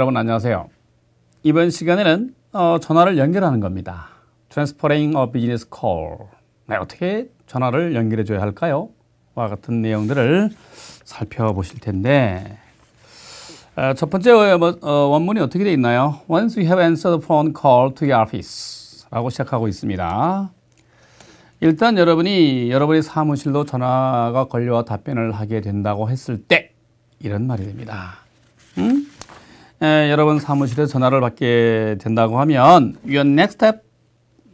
네, 여러분 안녕하세요. 이번 시간에는 어, 전화를 연결하는 겁니다. Transferring a business call. 네, 어떻게 전화를 연결해 줘야 할까요? 와 같은 내용들을 살펴보실 텐데 어, 첫 번째 어, 뭐, 어, 원문이 어떻게 되어 있나요? Once you have answered the phone call to your office 라고 시작하고 있습니다. 일단 여러분이 여러분의 사무실로 전화가 걸려와 답변을 하게 된다고 했을 때 이런 말이 됩니다. 음? 에, 여러분 사무실에 전화를 받게 된다고 하면 your next step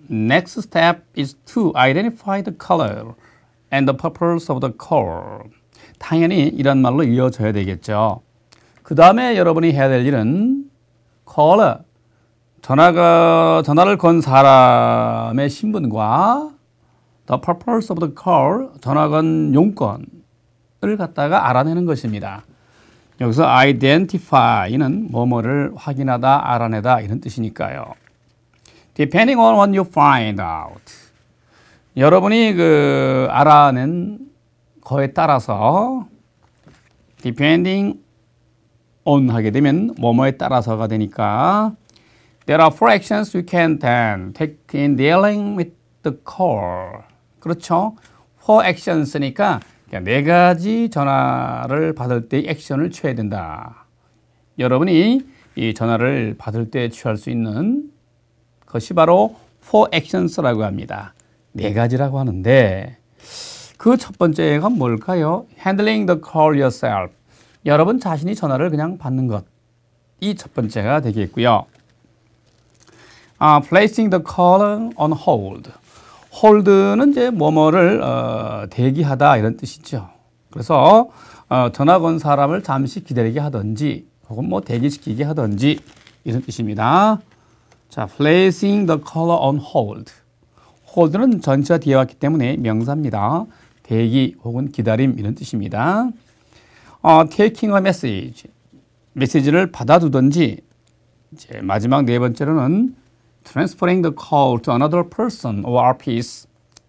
next step is to identify the color and the purpose of the call. 당연히 이런 말로 이어져야 되겠죠. 그 다음에 여러분이 해야 될 일은 caller 전화가 전화를 건 사람의 신분과 the purpose of the call, 전화 건 용건을 갖다가 알아내는 것입니다. 여기서 identify는 뭐뭐를 확인하다, 알아내다 이런 뜻이니까요. Depending on what you find out. 여러분이 그 알아낸 거에 따라서 depending on 하게 되면 뭐뭐에 따라서가 되니까 there are four actions you can then take in dealing with the call. 그렇죠? for actions니까 네 가지 전화를 받을 때 액션을 취해야 된다. 여러분이 이 전화를 받을 때 취할 수 있는 것이 바로 for actions라고 합니다. 네 가지라고 하는데 그 첫 번째가 뭘까요? handling the call yourself. 여러분 자신이 전화를 그냥 받는 것. 이 첫 번째가 되겠고요. 아, placing the call on hold. 홀드는 이제 뭐뭐를 어, 대기하다 이런 뜻이죠. 그래서 어, 전화 건 사람을 잠시 기다리게 하든지 혹은 뭐 대기시키게 하든지 이런 뜻입니다. 자, placing the caller on hold. hold는 전치와 뒤에 왔기 때문에 명사입니다. 대기 혹은 기다림 이런 뜻입니다. 어, taking a message. 메시지를 받아두든지 이제 마지막 네 번째로는 transferring the call to another person or office.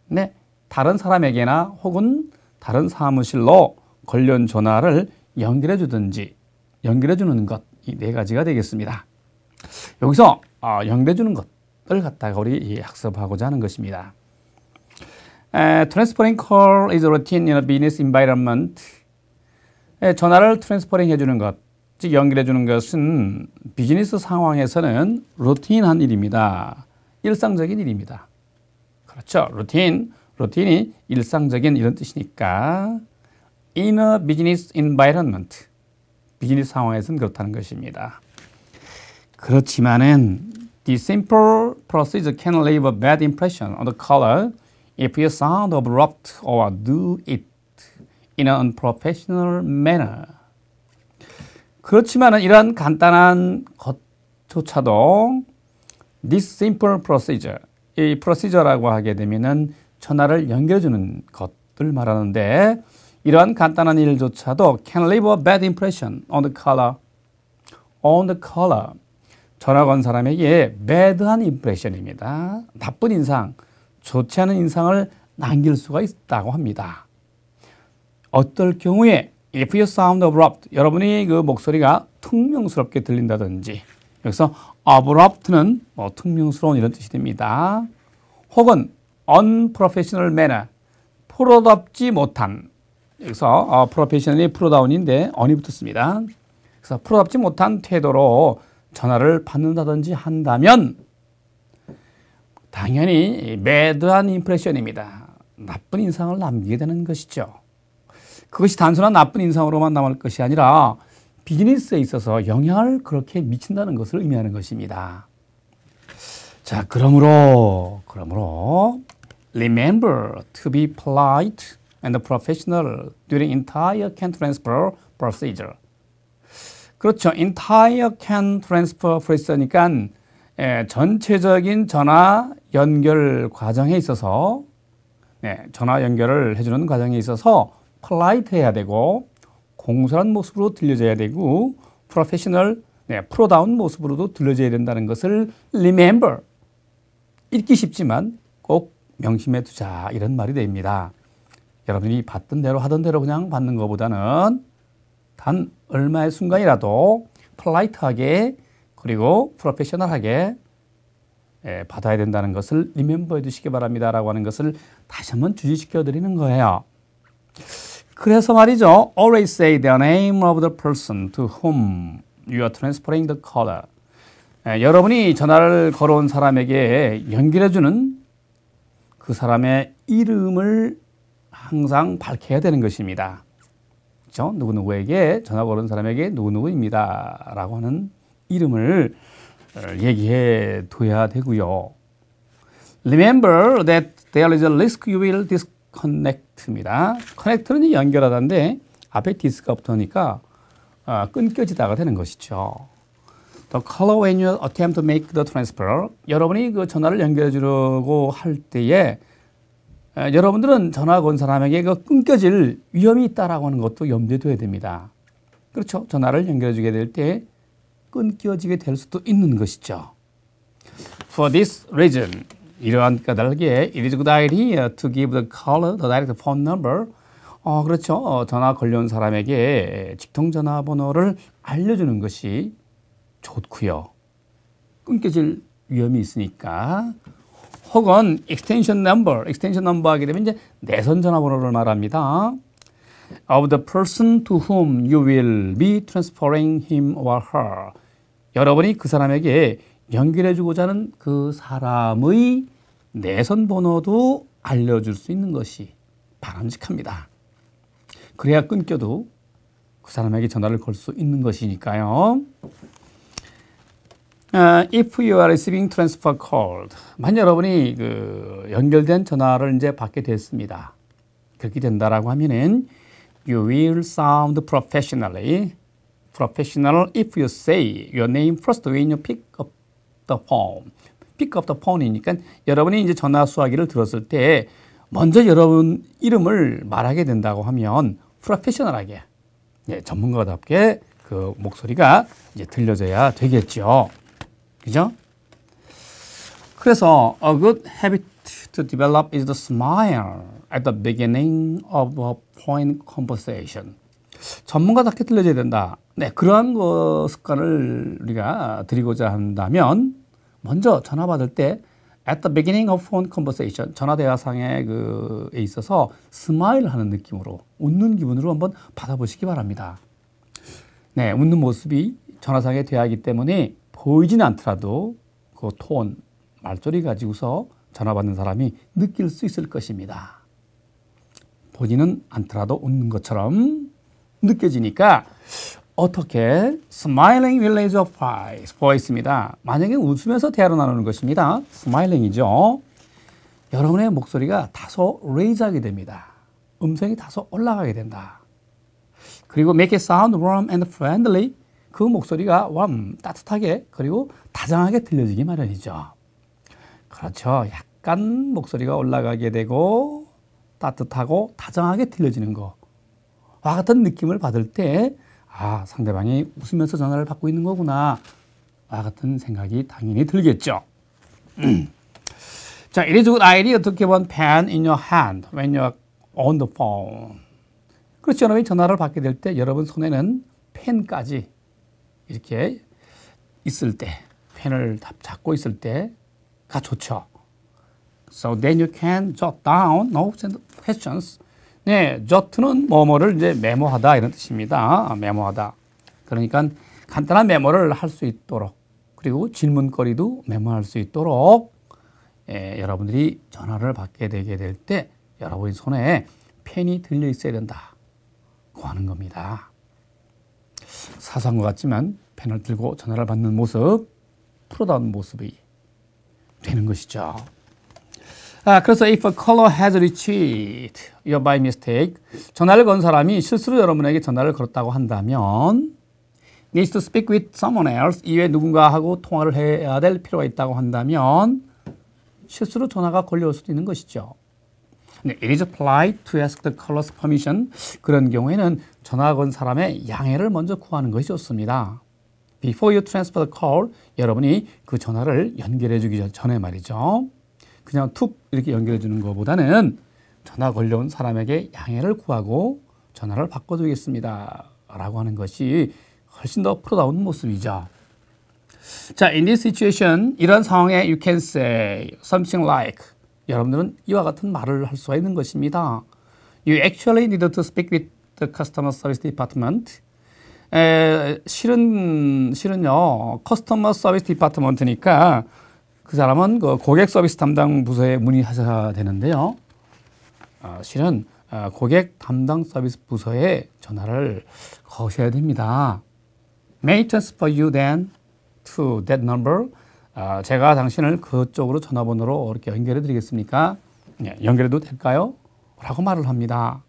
네, 다른 사람에게나 혹은 다른 사무실로 관련 전화를 연결해 주든지 연결해 주는 것 이 네 가지가 되겠습니다. 여기서 어, 연결해 주는 것을 갖다가 우리 학습하고자 하는 것입니다. 에, transferring call is routine in a business environment. 에, 전화를 transferring 해주는 것, 즉 연결해 주는 것은 비즈니스 상황에서는 루틴한 일입니다. 일상적인 일입니다. 그렇죠. 루틴, 루틴이 일상적인 이런 뜻이니까 in a business environment 비즈니스 상황에서는 그렇다는 것입니다. 그렇지만은 the simple procedure can leave a bad impression on the caller if you sound abrupt or do it in an unprofessional manner. 그렇지만 이런 간단한 것조차도 this simple procedure, 이 procedure라고 하게 되면은 전화를 연결해주는 것을 말하는데 이러한 간단한 일조차도 can leave a bad impression on the caller, on the caller. 전화 건 사람에게 bad한 impression입니다. 나쁜 인상, 좋지 않은 인상을 남길 수가 있다고 합니다. 어떨 경우에 if you sound abrupt 여러분이 그 목소리가 퉁명스럽게 들린다든지 여기서 abrupt는 뭐 퉁명스러운 이런 뜻이 됩니다. 혹은 unprofessional manner 프로답지 못한 여기서 어, 프로페셔널이 프로다운인데 언이 붙었습니다. 그래서 프로답지 못한 태도로 전화를 받는다든지 한다면 당연히 매드한 임프레션입니다. 나쁜 인상을 남기게 되는 것이죠. 그것이 단순한 나쁜 인상으로만 남을 것이 아니라 비즈니스에 있어서 영향을 그렇게 미친다는 것을 의미하는 것입니다. 자, 그러므로, 그러므로, remember to be polite and professional during entire can transfer procedure. 그렇죠. entire can transfer procedure니까 예, 전체적인 전화 연결 과정에 있어서 네, 전화 연결을 해주는 과정에 있어서 polite 해야 되고 공손한 모습으로 들려져야 되고 프로페셔널 네, 프로다운 모습으로도 들려져야 된다는 것을 remember 잊기 쉽지만 꼭 명심해 두자 이런 말이 됩니다. 여러분이 받던 대로 하던 대로 그냥 받는 것보다는 단 얼마의 순간이라도 폴라이트하게 그리고 프로페셔널하게 예, 받아야 된다는 것을 리멤버해 주시기 바랍니다라고 하는 것을 다시 한번 주지시켜 드리는 거예요. 그래서 말이죠. Always say the name of the person to whom you are transferring the caller. 예, 여러분이 전화를 걸어온 사람에게 연결해 주는 그 사람의 이름을 항상 밝혀야 되는 것입니다. 그렇죠? 누구누구에게 전화 걸은 사람에게 누구누구입니다. 라고 하는 이름을 어, 얘기해 둬야 되고요. Remember that there is a risk you will disconnect입니다. connect는 연결하다인데 앞에 디스가 붙으니까 어, 끊겨지다가 되는 것이죠. The color when you attempt to make the transfer. 여러분이 그 전화를 연결해 주려고 할 때에 에, 여러분들은 전화 건 사람에게 그 끊겨질 위험이 있다라고 하는 것도 염두에 둬야 됩니다. 그렇죠. 전화를 연결해 주게 될 때 끊겨지게 될 수도 있는 것이죠. For this reason, 이러한 까닭에 it is good idea to give the caller the direct phone number. 어, 그렇죠. 어, 전화 걸려온 사람에게 직통 전화번호를 알려주는 것이 좋고요. 끊겨질 위험이 있으니까. 혹은 extension number, extension number 하게 되면 이제 내선 전화번호를 말합니다. of the person to whom you will be transferring him or her. 여러분이 그 사람에게 연결해 주고자 하는 그 사람의 내선 번호도 알려줄 수 있는 것이 바람직합니다. 그래야 끊겨도 그 사람에게 전화를 걸 수 있는 것이니까요. Uh, if you are receiving transfer call, 만 여러분이 그 연결된 전화를 이제 받게 됐습니다. 그렇게 된다라고 하면은 You will sound professionally. Professional if you say your name first when you pick up the phone. pick up the phone이니까 여러분이 이제 전화 수화기를 들었을 때 먼저 여러분 이름을 말하게 된다고 하면 프로페셔널하게 예, 전문가답게 그 목소리가 이제 들려져야 되겠죠. 그죠? 그래서 a good habit to develop is to smile at the beginning of a phone conversation. 전문가답게 들려줘야 된다. 네, 그러한 거 습관을 우리가 들이고자 한다면 먼저 전화 받을 때 at the beginning of phone conversation 전화 대화상에 그에 있어서 smile 하는 느낌으로 웃는 기분으로 한번 받아보시기 바랍니다. 네, 웃는 모습이 전화상의 대화이기 때문에 보이지는 않더라도 그 톤, 말소리 가지고서 전화 받는 사람이 느낄 수 있을 것입니다. 보지는 않더라도 웃는 것처럼 느껴지니까 어떻게 smiling village of voice, voice입니다. 만약에 웃으면서 대화를 나누는 것입니다. smiling이죠. 여러분의 목소리가 다소 레이즈하게 됩니다. 음성이 다소 올라가게 된다. 그리고 make it sound warm and friendly. 그 목소리가 warm, 따뜻하게 그리고 다정하게 들려지기 마련이죠. 그렇죠. 약간 목소리가 올라가게 되고 따뜻하고 다정하게 들려지는 거. 와 같은 느낌을 받을 때, 아, 상대방이 웃으면서 전화를 받고 있는 거구나. 와 같은 생각이 당연히 들겠죠. 자, it is a good idea to keep one pen in your hand when you're on the phone. 그렇죠. 여러분이 전화를 받게 될 때 여러분 손에는 펜까지 이렇게 있을 때, 펜을 잡고 있을 때가 좋죠. So then you can jot down notes and questions. 네, jot는 뭐뭐를 이제 메모하다 이런 뜻입니다. 메모하다. 그러니까 간단한 메모를 할 수 있도록 그리고 질문거리도 메모할 수 있도록 예, 여러분들이 전화를 받게 되게 될 때 여러분의 손에 펜이 들려 있어야 된다 고 하는 겁니다. 사소한 것 같지만 펜을 들고 전화를 받는 모습, 프로다운 모습이 되는 것이죠. 아, 그래서 if a caller has reached you by mistake, 전화를 건 사람이 실수로 여러분에게 전화를 걸었다고 한다면 needs to speak with someone else 이외 누군가하고 통화를 해야 될 필요가 있다고 한다면 실수로 전화가 걸려올 수도 있는 것이죠. 네, it is polite to ask the caller's permission. 그런 경우에는 전화 건 사람의 양해를 먼저 구하는 것이 좋습니다. Before you transfer the call, 여러분이 그 전화를 연결해 주기 전에 말이죠. 그냥 툭 이렇게 연결해 주는 것보다는 전화 걸려온 사람에게 양해를 구하고 전화를 바꿔주겠습니다. 라고 하는 것이 훨씬 더 프로다운 모습이죠. 자, in this situation, 이런 상황에 you can say something like 여러분들은 이와 같은 말을 할 수가 있는 것입니다. You actually need to speak with the customer service department. 에, 실은 실은요 커스터머 서비스 디파트먼트니까 그 사람은 그 고객 서비스 담당 부서에 문의하셔야 되는데요. 어, 실은 어, 고객 담당 서비스 부서에 전화를 거셔야 됩니다. May transfer you then to that number. 어, 제가 당신을 그쪽으로 전화번호로 이렇게 연결해 드리겠습니까? 네, 연결해도 될까요? 라고 말을 합니다.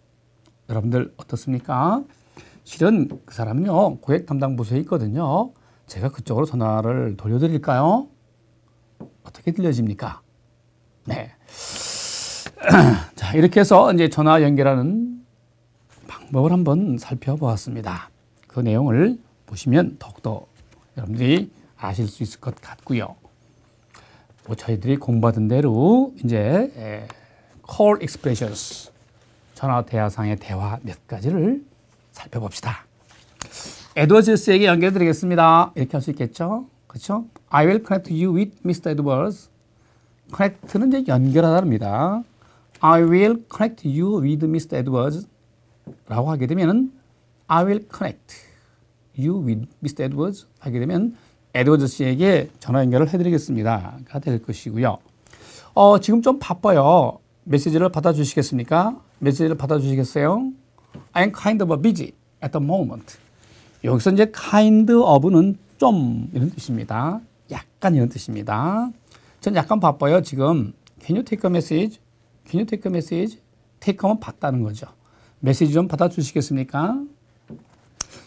여러분들 어떻습니까? 실은 그 사람은요, 고객 담당 부서에 있거든요. 제가 그쪽으로 전화를 돌려드릴까요? 어떻게 들려집니까? 네. 자, 이렇게 해서 이제 전화 연결하는 방법을 한번 살펴보았습니다. 그 내용을 보시면 더욱더 여러분들이 아실 수 있을 것 같고요. 뭐 저희들이 공부하던 대로 이제 call expressions 전화 대화상의 대화 몇 가지를 살펴봅시다. 에드워즈스에게 연결해 드리겠습니다. 이렇게 할 수 있겠죠? 그렇죠? I will connect you with Mr. Edwards. connect는 이제 연결하다입니다. I will connect you with Mr. Edwards 라고 하게 되면은 I will connect you with Mr. Edwards 하게 되면 에드워즈 씨에게 전화 연결을 해드리겠습니다 가 될 것이고요. 어, 지금 좀 바빠요. 메시지를 받아주시겠습니까? 메시지를 받아주시겠어요? I'm kind of busy at the moment. 여기서 이제 kind of는 좀 이런 뜻입니다. 약간 이런 뜻입니다. 전 약간 바빠요. 지금 Can you take a message? Can you take a message? take 하면 받다는 거죠. 메시지 좀 받아주시겠습니까?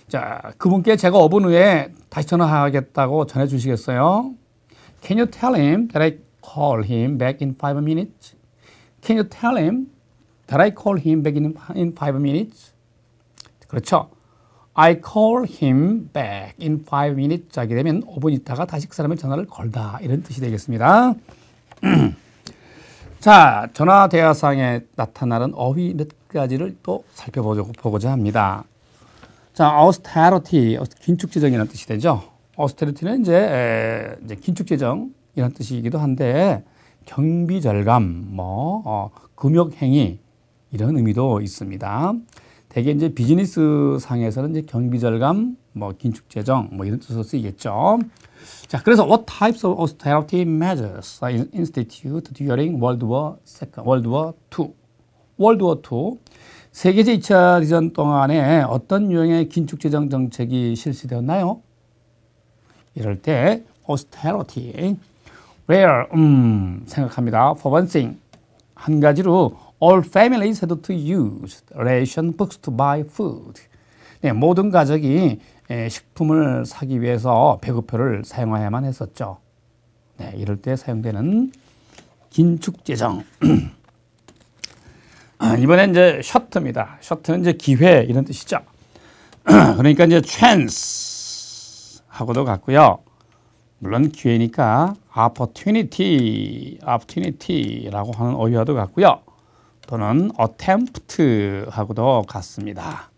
자, 그분께 제가 5분 후에 다시 전화하겠다고 전해주시겠어요? Can you tell him that I call him back in five minutes? Can you tell him that I call him back in, in five minutes? 그렇죠. I call him back in five minutes 하게 되면 5분 있다가 다시 그 사람의 전화를 걸다 이런 뜻이 되겠습니다. 자, 전화 대화상에 나타나는 어휘 몇 가지를 또 살펴보고자 합니다. 자, austerity, 긴축 재정이라는 뜻이 되죠. austerity는 이제, 에, 이제 긴축 재정이라는 뜻이기도 한데 경비 절감, 뭐 어, 금욕 행위 이런 의미도 있습니다. 대개 이제 비즈니스 상에서는 이제 경비 절감, 뭐 긴축 재정 뭐 이런 뜻으로 쓰이겠죠. 자, 그래서 what types of austerity measures are instituted during World War II, World War II, World War II 세계제 2차 대전 동안에 어떤 유형의 긴축 재정 정책이 실시되었나요? 이럴 때 austerity, where 음 생각합니다. For one thing 한 가지로 all families had to use ration books to buy food. 네, 모든 가족이 식품을 사기 위해서 배급표를 사용해야만 했었죠. 네, 이럴 때 사용되는 긴축 재정. 이번엔 이제 셔트입니다. 셔트는 이제 기회 이런 뜻이죠. 그러니까 이제 chance 하고도 같고요. 물론 기회니까 opportunity, opportunity라고 하는 어휘와도 같고요. 또는 attempt 하고도 같습니다.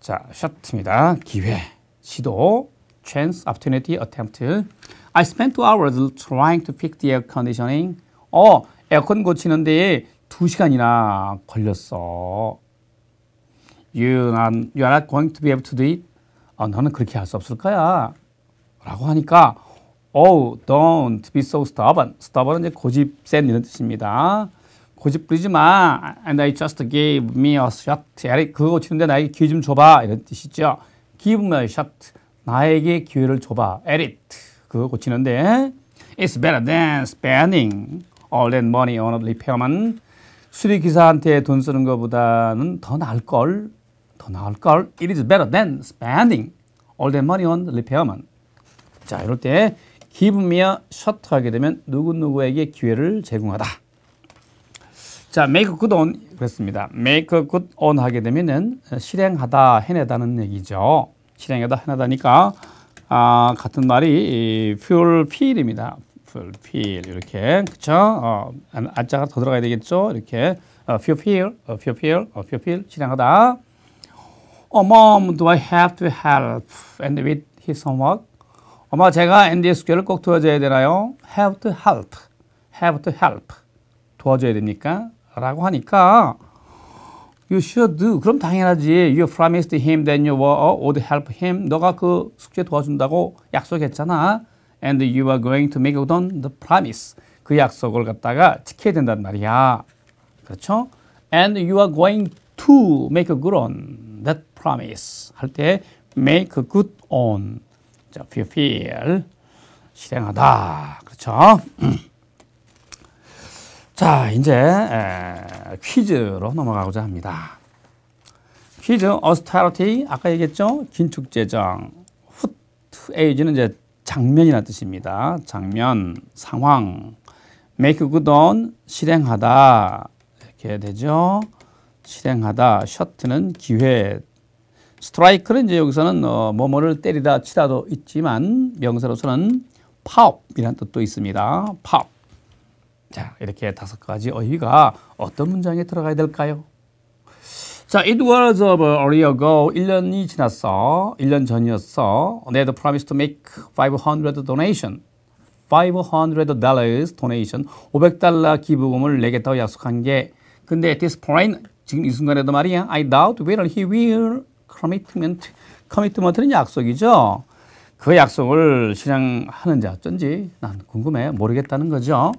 자, 셔트입니다. 기회, 시도, chance, opportunity, attempt. I spent two hours trying to fix the air conditioning. 어, 에어컨 고치는 데에 두 시간이나 걸렸어. You are, you are not going to be able to do it. 어, 너는 그렇게 할 수 없을 거야. 라고 하니까 Oh, don't be so stubborn. stubborn은 이제 고집 센 이런 뜻입니다. 고집 부리지 마. And I just gave me a shot. 그거 고치는데 나에게 기회 좀 줘봐. 이런 뜻이죠. Give me a shot. 나에게 기회를 줘봐. At it. 그거 고치는데 It's better than spending all that money on a repairman. 수리기사한테 돈 쓰는 것보다는 더 나을걸. 더 나을걸. It is better than spending all that money on repairman. 자, 이럴 때 give me a shot 하게 되면 누구누구에게 기회를 제공하다. 자, make good on 그랬습니다. make good on 하게 되면은 실행하다, 해내다는 얘기죠. 실행하다, 해내다니까 아, 같은 말이 fulfill입니다. fulfill 이렇게 그렇죠? 어, 안자가 더 들어가야 되겠죠? 이렇게 어, fulfill, 어, fulfill, 어, fulfill 실행하다. Oh, mom, do I have to help and with his homework? 엄마, 제가 앤디의 숙제를 꼭 도와줘야 되나요? Have to help. Have to help. 도와줘야 됩니까? 라고 하니까 You should do. 그럼 당연하지. You promised him that you would help him. 너가 그 숙제 도와준다고 약속했잖아. And you are going to make good on the promise. 그 약속을 갖다가 지켜야 된단 말이야. 그렇죠? And you are going to make good on that promise. 할 때 make good on. 자, fulfill. 실행하다. 그렇죠? 자, 이제 에, 퀴즈로 넘어가고자 합니다. 퀴즈 austerity 아까 얘기했죠? 긴축 재정. age는 이제 장면이나 뜻입니다. 장면, 상황. make good on 실행하다 이렇게 되죠. 실행하다. 셔트는 기회. 스트라이크는 이제 여기서는 어, 뭐뭐를 때리다 치다도 있지만 명사로서는 파업이라는 뜻도 있습니다. 파업. 자, 이렇게 다섯 가지 어휘가 어떤 문장에 들어가야 될까요? 자, it was a year ago. 1년이 지났어. 1년 전이었어. They had promised to make 500 donation. 500 dollars donation. 500달러 기부금을 내겠다고 약속한 게 근데 at this point 지금 이 순간에도 말이야. I doubt whether he will commitment. commitment는 약속이죠. 그 약속을 실행하는지 어쩐지 난 궁금해. 모르겠다는 거죠.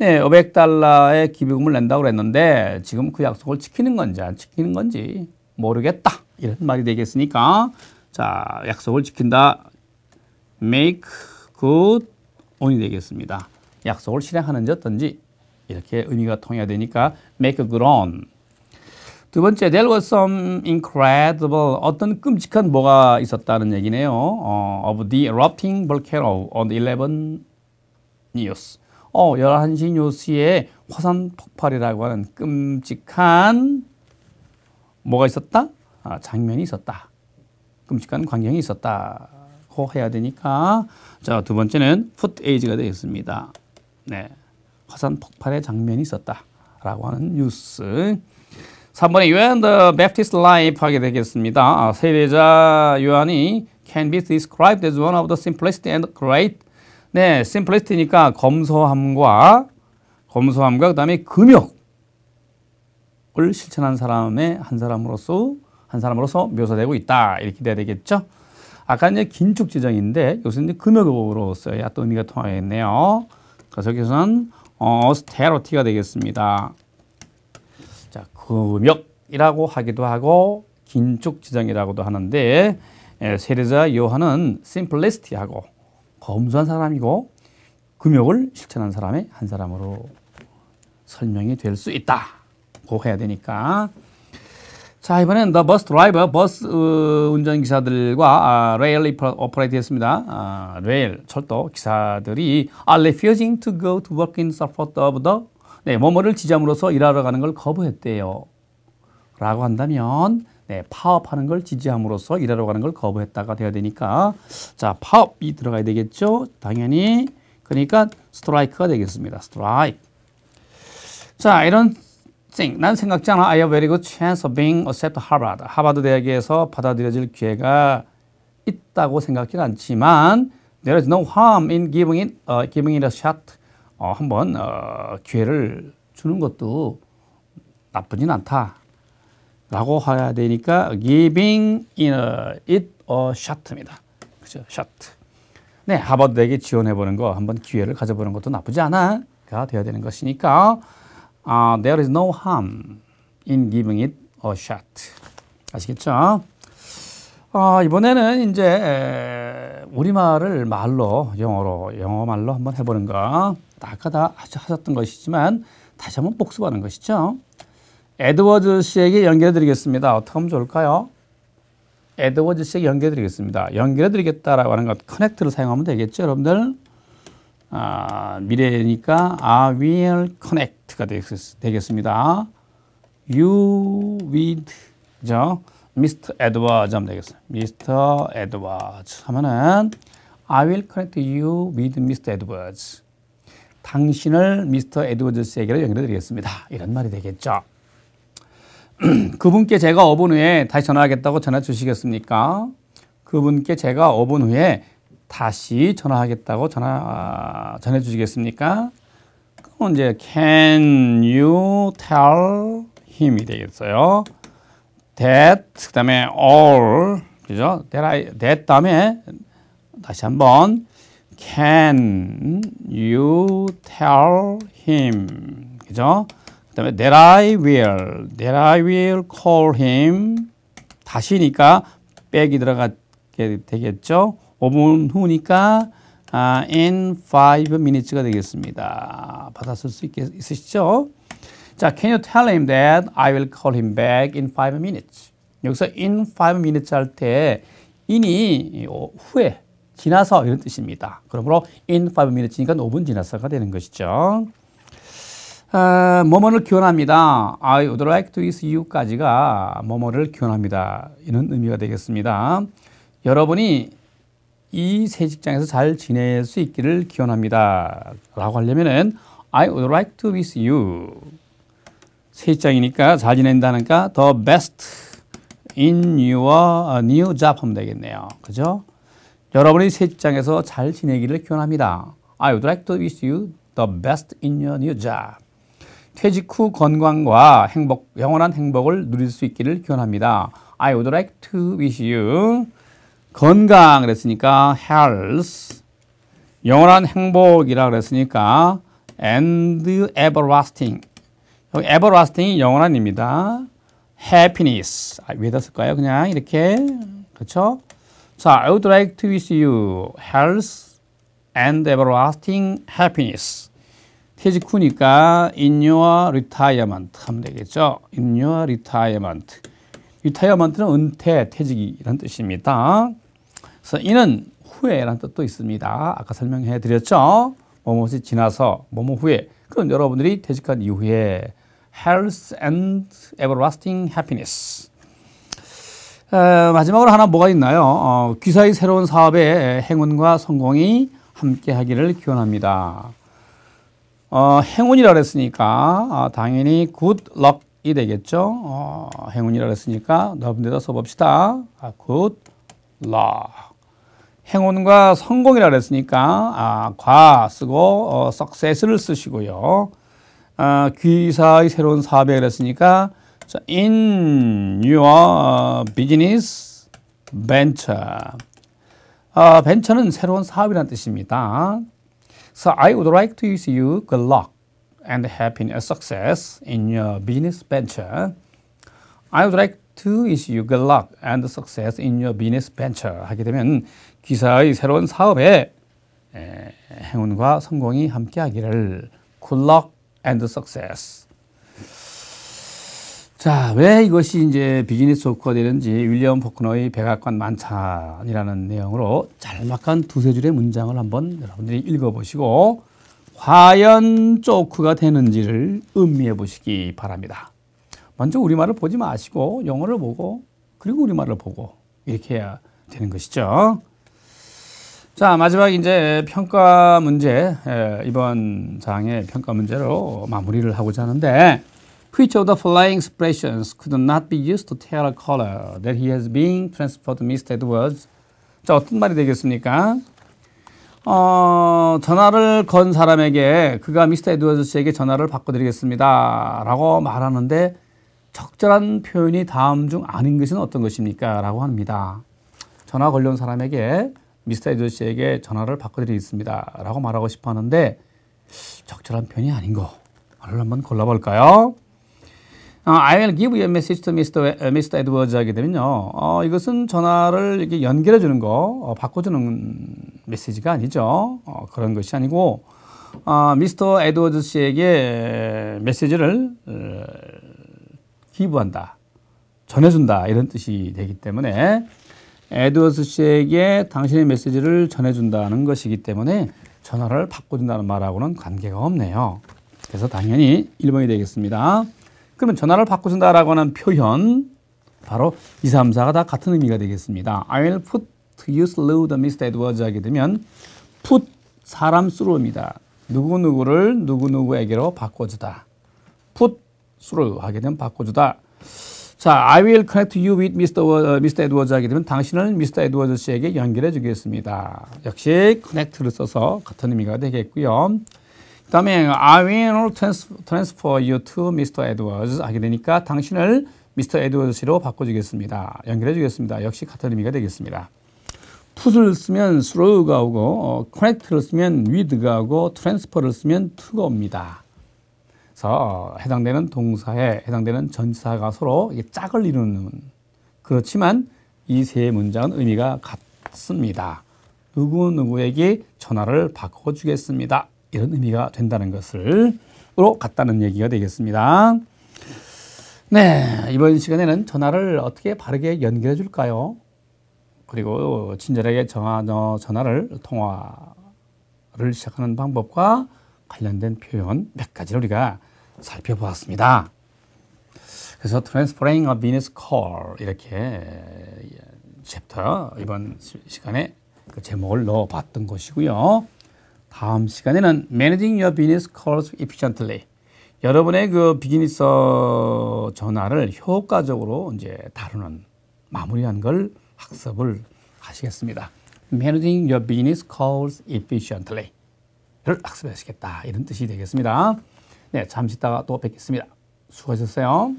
네, 500달러의 기부금을 낸다고 그랬는데 지금 그 약속을 지키는 건지 안 지키는 건지 모르겠다. 이런 말이 되겠으니까 자, 약속을 지킨다. make good on이 되겠습니다. 약속을 실행하는지 어떤지 이렇게 의미가 통해야 되니까 make good on. 두 번째, there was some incredible 어떤 끔찍한 뭐가 있었다는 얘기네요. 어, of the erupting volcano on the 11 news. 어, 11시 뉴스에 화산 폭발이라고 하는 끔찍한 뭐가 있었다? 아, 장면이 있었다. 끔찍한 광경이 있었다 고 해야 되니까 자, 두 번째는 풋에이지가 되겠습니다. 네. 화산 폭발의 장면이 있었다 라고 하는 뉴스. 3번에 요한 the Baptist life 하게 되겠습니다. 아, 세례자 요한이 can be described as one of the simplest and great 네, 심플리스트니까 검소함과 검소함과 그다음에 금욕을 실천한 사람의 한 사람으로서 한 사람으로서 묘사되고 있다 이렇게 돼야 되겠죠. 아까 이제 긴축 지정인데 여기서 이제 금욕으로 써야 또 의미가 통하겠네요. 그래서 여기서는 어, 스테로티가 되겠습니다. 자, 금욕이라고 하기도 하고 긴축 지정이라고도 하는데 예, 세례자 요한은 심플리스티하고 검소한 사람이고 금욕을 실천한 사람의 한 사람으로 설명이 될 수 있다고 해야 되니까 자 이번엔 the bus driver 버스 어, 운전기사들과 아, rail operator 했습니다. 아, rail 철도 기사들이 are refusing to go to work in support of the 네, 뭐뭐를 지지함으로서 일하러 가는 걸 거부했대요. 라고 한다면 네, 파업하는 걸 지지함으로써 일하러 가는 걸 거부했다가 돼야 되니까 자 파업이 들어가야 되겠죠. 당연히 그러니까 스트라이크가 되겠습니다. 스트라이크. 자 이런 thing 난 생각지 않아. I have very good chance of being accepted Harvard. 하버드 대학에서 받아들여질 기회가 있다고 생각지는 않지만 there is no harm in giving it, uh, giving it a shot. 어, 한번 어, 기회를 주는 것도 나쁘진 않다. 라고 해야 되니까 giving in a, it a shot입니다. 그죠? shot. 네, 하버드에게 지원해 보는 거 한번 기회를 가져보는 것도 나쁘지 않아가 되어야 되는 것이니까 uh, there is no harm in giving it a shot. 아시겠죠? 어, 이번에는 이제 우리말을 말로 영어로 영어 말로 한번 해보는 거 아까 다 하셨던 것이지만 다시 한번 복습하는 것이죠. 에드워즈 씨에게 연결해 드리겠습니다. 어떻게 하면 좋을까요? 에드워즈 씨에게 연결해 드리겠습니다. 연결해 드리겠다라고 하는 것 커넥트를 사용하면 되겠죠, 여러분들? 아, 미래니까 I will connect가 되겠습니다. You with 죠? Mr. Edwards 하면 되겠어요. Mr. Edwards 하면은 I will connect you with Mr. Edwards. 당신을 미스터 에드워즈스에게로 연결해 드리겠습니다. 이런 말이 되겠죠. 그분께 제가 5분 후에 다시 전화하겠다고 전화 주시겠습니까? 그분께 제가 5분 후에 다시 전화하겠다고 전화 아, 전해 주시겠습니까? 그럼 이제 can you tell him이 되겠어요. that 그다음에 all 그죠? that, I, that 다음에 다시 한번 can you tell him 그죠? 그다음에 that I will that I will call him 다시니까 백이 들어가게 되겠죠? 5분 후니까 아, in 5 minutes가 되겠습니다. 받았을 수 있겠, 있으시죠? 자, can you tell him that I will call him back in 5 minutes? 여기서 in 5 minutes 할 때 in이 후에 지나서 이런 뜻입니다. 그러므로 in 5 minutes니까 5분 지나서가 되는 것이죠. 어, 뭐뭐를 기원합니다. I would like to with you까지가 뭐뭐를 기원합니다. 이런 의미가 되겠습니다. 여러분이 이 새 직장에서 잘 지낼 수 있기를 기원합니다. 라고 하려면은 I would like to with you. 새 직장이니까 잘 지낸다니까 the best in your new job 하면 되겠네요. 그죠? 여러분이 새 직장에서 잘 지내기를 기원합니다. I would like to wish you the best in your new job. 퇴직 후 건강과 행복, 영원한 행복을 누릴 수 있기를 기원합니다. I would like to wish you 건강 그랬으니까 health, 영원한 행복이라 그랬으니까 and everlasting. 여기 everlasting이 영원한입니다. happiness. 아, 위에다 쓸까요? 그냥 이렇게. 그렇죠? 자, I would like to wish you health and everlasting happiness. 퇴직 후니까 in your retirement 하면 되겠죠. in your retirement. retirement는 은퇴, 퇴직이라는 뜻입니다. 그래서 이는 후에라는 뜻도 있습니다. 아까 설명해 드렸죠. 뭐뭐이 지나서, 뭐뭐 후에. 그럼 여러분들이 퇴직한 이후에 health and everlasting happiness. 에, 마지막으로 하나 뭐가 있나요? 어, 귀사의 새로운 사업에 행운과 성공이 함께 하기를 기원합니다. 어, 행운이라 그랬으니까 어, 당연히 luck이 되겠죠. 어, 행운이라 그랬으니까 넓은 데다 써봅시다. 아, luck. 행운과 성공이라 그랬으니까 아, 과 쓰고 어, success를 쓰시고요. 어, 귀사의 새로운 사업에 그랬으니까 자, in your business venture. 어, 벤처는 새로운 사업이라는 뜻입니다. So I would like to wish you good luck and happiness, success in your business venture. I would like to wish you good luck and success in your business venture. 하게 되면 기사의 새로운 사업에 에, 행운과 성공이 함께하기를 good luck and success. 자, 왜 이것이 이제 비즈니스 조커가 되는지 윌리엄 포크너의 백악관 만찬이라는 내용으로 짤막한 두세 줄의 문장을 한번 여러분들이 읽어보시고 과연 조크가 되는지를 음미해 보시기 바랍니다. 먼저 우리말을 보지 마시고 영어를 보고 그리고 우리말을 보고 이렇게 해야 되는 것이죠. 자, 마지막 이제 평가 문제, 이번 장의 평가 문제로 마무리를 하고자 하는데 Which of the following expressions could not be used to tell a caller that he has been transferred Mr. Edwards? 자, 어떤 말이 되겠습니까? 어, 전화를 건 사람에게 그가 미스터 에드워즈 씨에게 전화를 바꿔드리겠습니다. 라고 말하는데 적절한 표현이 다음 중 아닌 것은 어떤 것입니까? 라고 합니다. 전화 걸려온 사람에게 미스터 에드워즈 씨에게 전화를 바꿔드리겠습니다. 라고 말하고 싶어 하는데 적절한 표현이 아닌 거를 한번 골라볼까요? 어, I will give you a message to Mr. Mr. Edwards 하게 되면요. 어, 이것은 전화를 이렇게 연결해 주는 거, 어, 바꿔주는 메시지가 아니죠. 어, 그런 것이 아니고, 어, 미스터 에드워즈 씨에게 메시지를 어, 기부한다, 전해준다 이런 뜻이 되기 때문에 에드워즈 씨에게 당신의 메시지를 전해준다는 것이기 때문에 전화를 바꿔준다는 말하고는 관계가 없네요. 그래서 당연히 1번이 되겠습니다. 그러면 전화를 바꿔준다라고 하는 표현 바로 2, 3, 4가 다 같은 의미가 되겠습니다. I will put you through the Mr. Edwards 하게 되면 put 사람 수로입니다. 누구누구를 누구누구에게로 바꿔주다. put through 하게 되면 바꿔주다. 자, I will connect you with Mr. Mr. Edwards 하게 되면 당신을 Mr. Edwards 씨에게 연결해 주겠습니다. 역시 connect를 써서 같은 의미가 되겠고요. 그 다음에 I will transfer you to Mr. Edwards 하게 되니까 당신을 Mr. Edwards 씨로 바꿔주겠습니다. 연결해 주겠습니다. 역시 같은 의미가 되겠습니다. put을 쓰면 through가 오고 어, connect를 쓰면 with가 오고 transfer를 쓰면 to가 옵니다. 그래서 해당되는 동사에 해당되는 전사가 서로 짝을 이루는 그렇지만 이 세 문장은 의미가 같습니다. 누구 누구에게 전화를 바꿔주겠습니다. 이런 의미가 된다는 것을 으로 같다는 얘기가 되겠습니다. 네, 이번 시간에는 전화를 어떻게 바르게 연결해 줄까요? 그리고 친절하게 전화, 전화를 통화를 시작하는 방법과 관련된 표현 몇 가지를 우리가 살펴보았습니다. 그래서 Transferring a Business Call 이렇게 챕터 이번 시간에 그 제목을 넣어봤던 것이고요. 다음 시간에는 Managing Your Business Calls Efficiently 여러분의 그 비즈니스 전화를 효과적으로 이제 다루는 마무리한 걸 학습을 하시겠습니다. Managing Your Business Calls Efficiently를 학습하시겠다 이런 뜻이 되겠습니다. 네, 잠시 있다가 또 뵙겠습니다. 수고하셨어요.